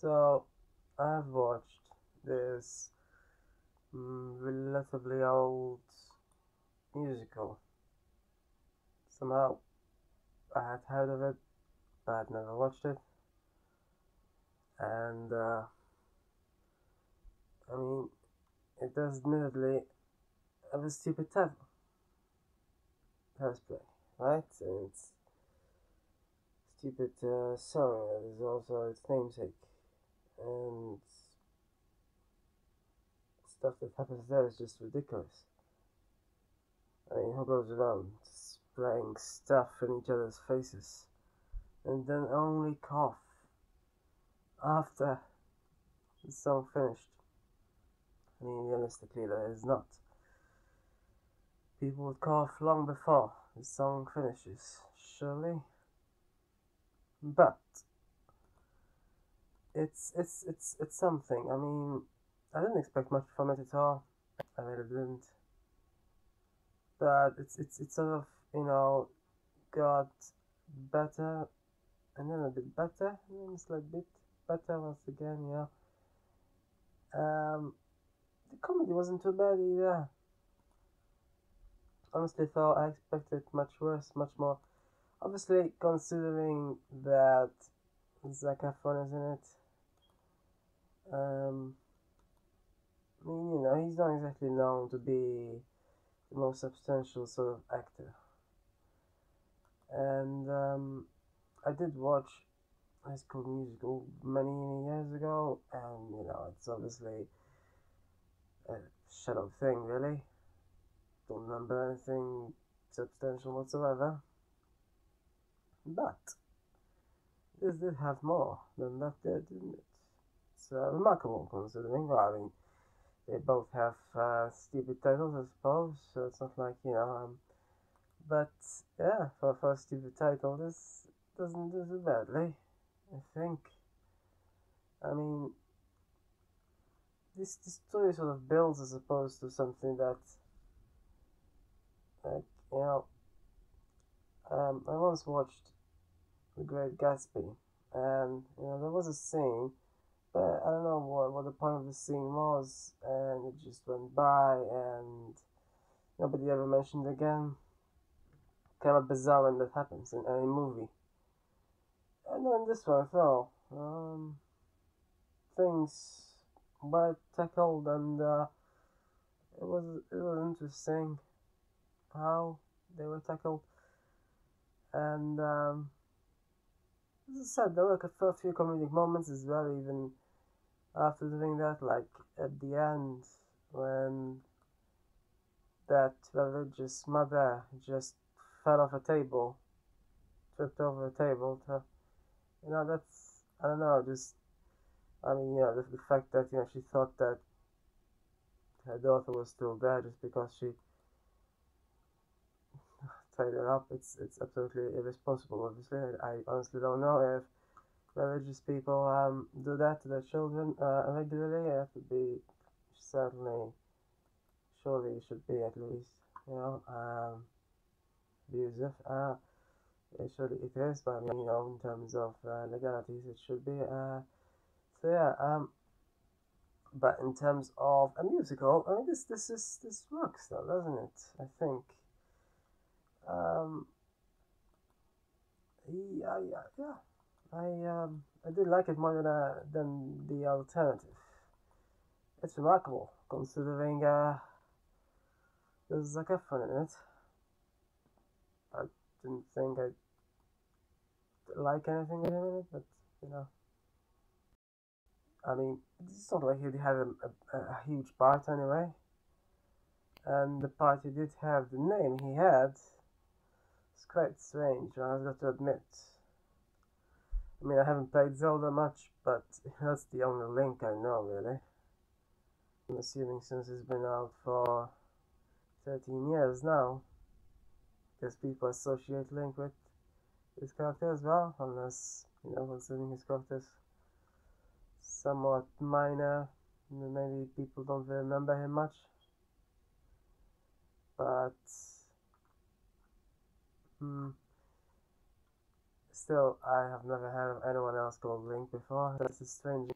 So, I've watched this mm, relatively old musical. Somehow, I had heard of it, but I'd never watched it. And, uh, I mean, it does admittedly have a stupid title. First play, right? And it's stupid uh, song that is also its namesake. And stuff that happens there is just ridiculous. I mean, who goes around spraying stuff in each other's faces and then only cough after the song finished? I mean, realistically, there is not. People would cough long before the song finishes, surely. But it's it's it's it's something. I mean, I didn't expect much from it at all. I really didn't. But it's it's it's sort of you know got better and then a bit better and then it's like bit better once again. Yeah. Um, the comedy wasn't too bad either. Honestly, thought I expected much worse, much more. Obviously, considering that Zac Efron is in it. Um, I mean, you know, he's not exactly known to be the most substantial sort of actor. And um, I did watch High School Musical many, many years ago, and you know, it's obviously a shallow thing, really. Don't remember anything substantial whatsoever. But this did have more than that did, didn't it? It's uh, remarkable considering. Well, I mean, they both have uh, stupid titles, I suppose. So it's not like you know. Um, but yeah, for, for a stupid title, this doesn't do so badly. I think. I mean, this this story sort of builds as opposed to something that, like you know. Um, I once watched The Great Gatsby, and you know there was a scene but I don't know what, what the point of the scene was, and it just went by, and nobody ever mentioned again. Kind of bizarre when that happens in any movie. And then this one, though, um, things were tackled, and uh, it was it was interesting how they were tackled, and. Um, as I said, there were a few comedic moments as well, even after doing that, like at the end, when that religious mother just fell off a table, tripped over a table to, you know, that's, I don't know, just, I mean, you know, the, the fact that, you know, she thought that her daughter was still there just because she her up. It's it's absolutely irresponsible. Obviously, I, honestly don't know if religious people um, do that to their children uh, regularly. It would be certainly, surely it should be at least, you know, um, abusive. Uh, it surely it is, but I mean, you know, in terms of uh, legalities, it should be. Uh, so yeah, um, but in terms of a musical, I mean, this this is this works though, doesn't it? I think. Um, yeah, yeah. I um, I did like it more than uh, than the alternative. It's remarkable considering uh, there's Zac Efron in it. I didn't think I'd like anything with in it, but you know. I mean, it's not like he had a, a, a huge part anyway. And the part he did have, the name he had, quite strange, I've got to admit. I mean, I haven't played Zelda much, but that's the only Link I know, really. I'm assuming since it's been out for 13 years now, because people associate Link with his character as well, unless, you know, considering his character's somewhat minor, maybe people don't remember him much. But still, I have never heard of anyone else called Link before. That's a strange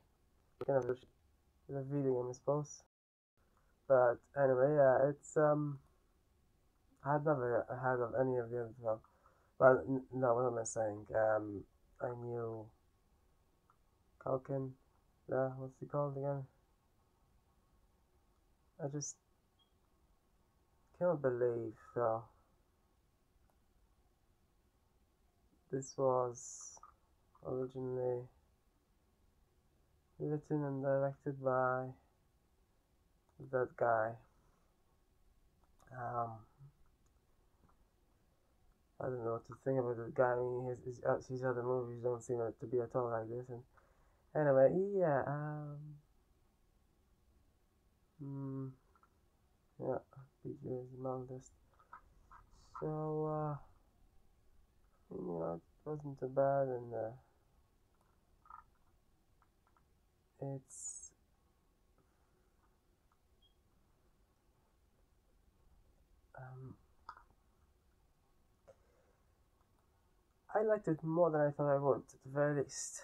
kind of game, I suppose. But anyway, yeah, it's um, I had never heard of any of the other. Well, well no, what am I saying? Um, I knew Culkin. Yeah, what's he called again? I just cannot believe though. This was originally written and directed by that guy. Um, I don't know what to think about that guy. I mean, his, his, uh, his other movies don't seem to be at all like this. And anyway, yeah. Um, mm, yeah, PJ is modest. So, uh, you know, it wasn't too bad, and uh, it's um, I liked it more than I thought I would, at the very least.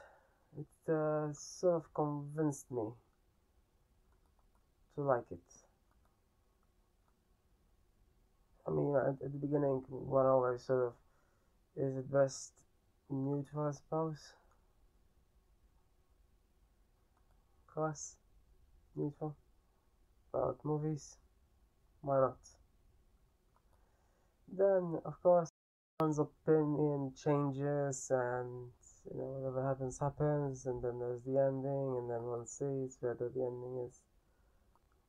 It uh, sort of convinced me to like it. I mean, at, at the beginning, one always sort of is it best neutral, I suppose. Class, neutral, about movies, why not? Then, of course, one's opinion changes and you know whatever happens happens and then there's the ending and then one sees whether the ending is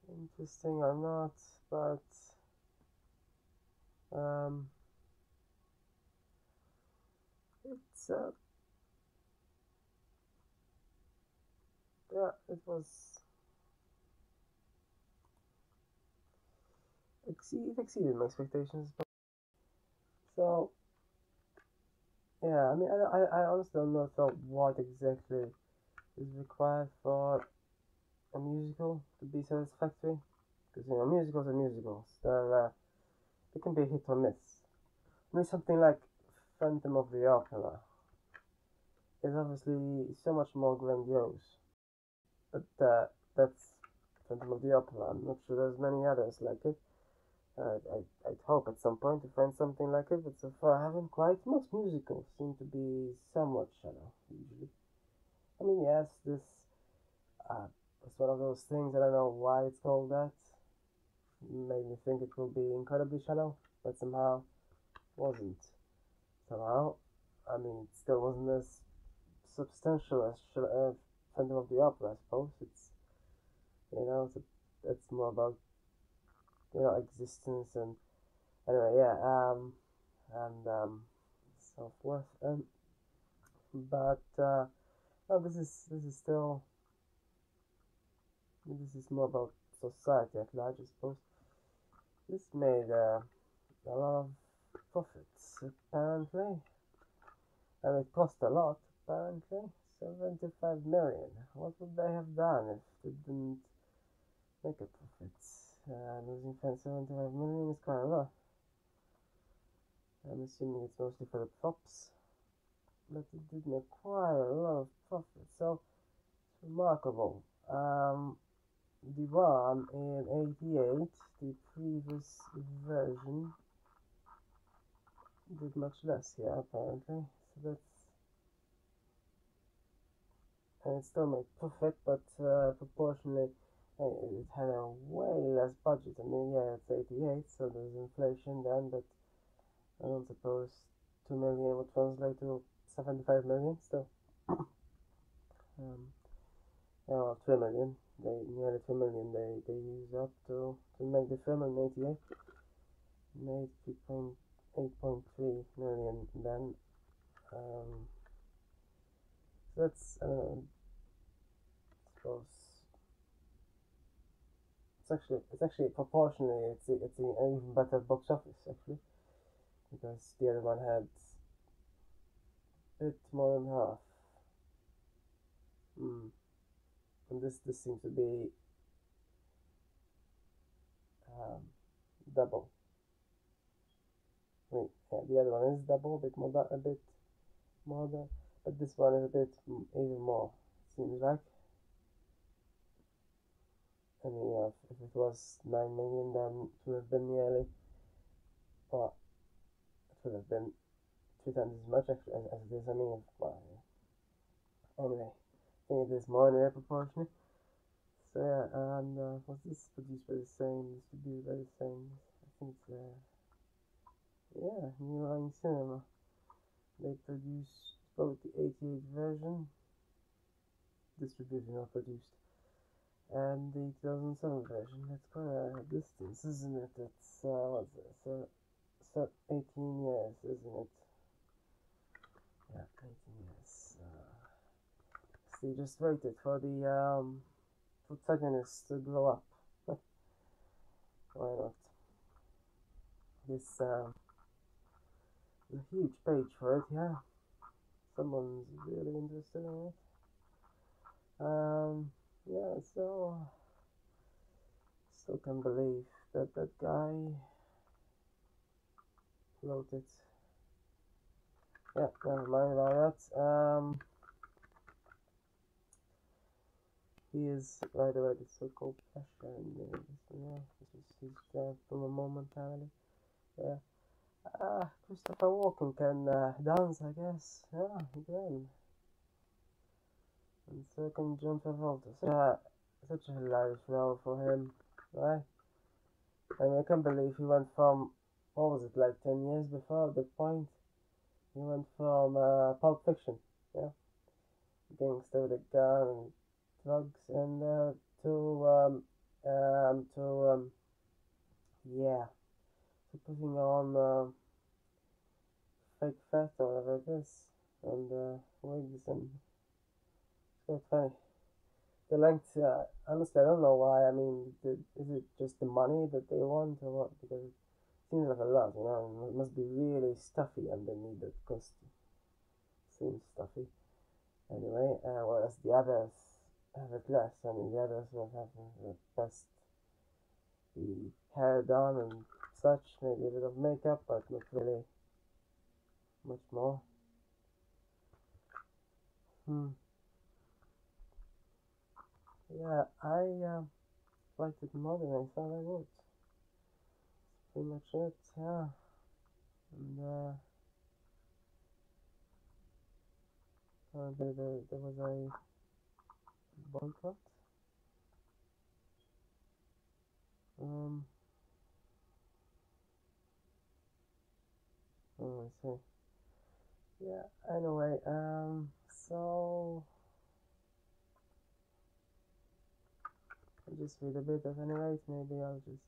interesting or not but um it's uh yeah it was exceed, exceeded my expectations so yeah, I mean, I, I, I honestly don't know what exactly is required for a musical to be satisfactory. Because, you know, musicals are musicals. They're, uh, they can be hit or miss. I mean, something like Phantom of the Opera is obviously so much more grandiose. But uh, that's Phantom of the Opera. I'm not sure there's many others like it. Uh, I, I'd hope at some point to find something like it, but so far I haven't quite. Most musicals seem to be somewhat shallow, usually. I mean, yes, this uh, it's one of those things, I don't know why it's called that. Made me think it will be incredibly shallow, but somehow wasn't. Somehow, I mean, it still wasn't as substantial as uh, Phantom of the Opera, I suppose. It's, you know, it's, a, it's more about you know existence and anyway yeah um and um self-worth um but uh no this is this is still this is more about society at large I suppose. This made uh, a lot of profits apparently. And it cost a lot apparently. 75 million. What would they have done if they didn't make a profit? Uh, losing 75 million is quite a lot. I'm assuming it's mostly for the props, but it did make quite a lot of profit, so it's remarkable. Um, the one in 88, the previous version, did much less here apparently, so that's and it's still made perfect, but uh, proportionally it had a way less budget. I mean, yeah, it's 88, so there's inflation then, but I don't suppose 2 million would translate to 75 million still. um, yeah, well, 3 million. They nearly 2 million they, they used up to, to make the film in 88. Made 8.3 million then. Um, so that's, uh, I suppose it's actually it's actually proportionally it's it's an even better box office actually because the other one had a bit more than half. Mm. And this this seems to be um, double. Wait, yeah, the other one is double, a bit more, a bit modern, but this one is a bit even more. Seems like. I mean, yeah, if it was nine million, then it would have been nearly, but it would have been two times as much as, as it is. I mean, well, yeah. anyway, I think it is more in proportionally. So yeah, and uh, was this produced by the same, distributed by the same? I think it's uh, yeah, New Line Cinema. They produced both the 88 version, distribution or produced, and the 2007 version. That's quite a distance, isn't it? It's uh, what's? So, so 18 years, isn't it? Yeah, 18 years. Uh, so they just waited for the um, protagonist to grow up. Why not? This. Uh, a huge page for it, yeah. Someone's really interested in it. Um, yeah, so still can't believe that that guy wrote it. Yeah, never mind about that. Um, he is, by the way, the so-called in this, yeah, this is his uh, from a moment family. Yeah. Uh, Christopher Walken can uh, dance, I guess. Yeah, again. And so can John Travolta. So, uh, such a hilarious role for him, right? I mean, I can't believe he went from, what was it, like 10 years before the point? He went from uh, Pulp Fiction, yeah? Gangster with a gun and drugs, and uh, to, um, um, to, um, yeah, to putting on uh, fake fat or whatever it is, and uh, wigs, and quite funny. The length, uh, honestly, I don't know why. I mean, the, is it just the money that they want or what? Because it seems like a lot, you know. It must be really stuffy underneath the costume. Seems stuffy. Anyway, uh, whereas the others have it less. I mean, the others will have the best the hair done and such, maybe a bit of makeup, but not really much more. Hmm. Yeah, I uh, liked it more than I thought I would. That's pretty much it, yeah. And uh, uh there, there, there was a boycott. Um, oh, I see. Yeah, anyway, um, so I'll just read a bit of any rate, maybe I'll just.